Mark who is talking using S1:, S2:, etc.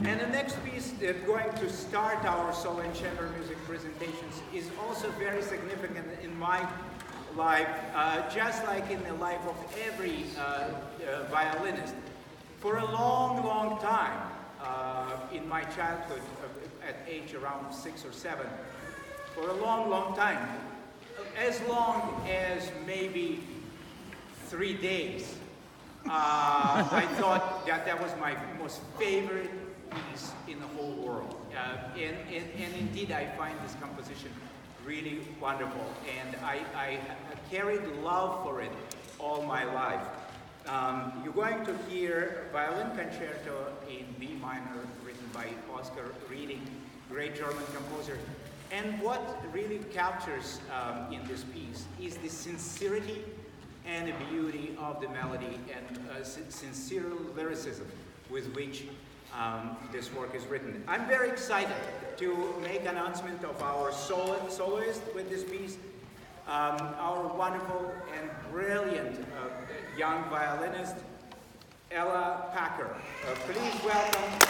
S1: And the next piece that's going to start our solo and chamber music presentations is also very significant in my life, uh, just like in the life of every uh, uh, violinist. For a long, long time, uh, in my childhood, uh, at age around six or seven, for a long, long time, as long as maybe three days, uh, I thought that that was my most favorite in the whole world. Uh, and, and, and indeed, I find this composition really wonderful. And I, I carried love for it all my life. Um, you're going to hear Violin Concerto in B minor, written by Oscar Rieding, great German composer. And what really captures um, in this piece is the sincerity and the beauty of the melody and uh, sincere lyricism with which um, this work is written. I'm very excited to make announcement of our solo soloist with this piece, um, our wonderful and brilliant uh, young violinist, Ella Packer. Uh, please welcome.